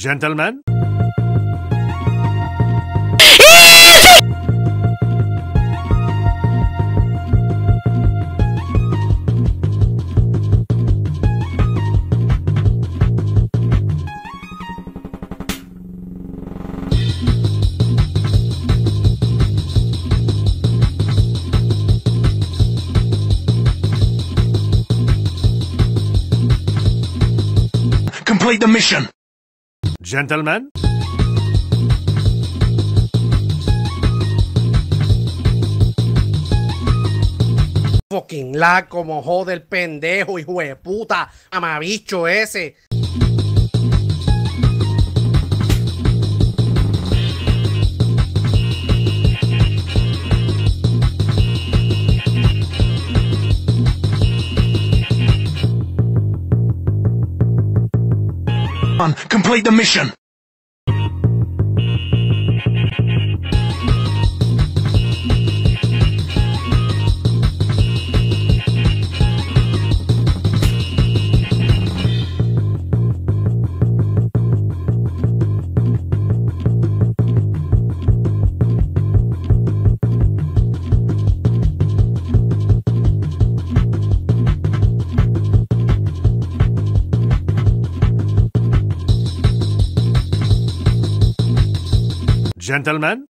Gentlemen, Complete the mission. gentlemen, Fucking lag como jode el pendejo, hijo de puta, amabicho ese. On. Complete the mission. Gentlemen,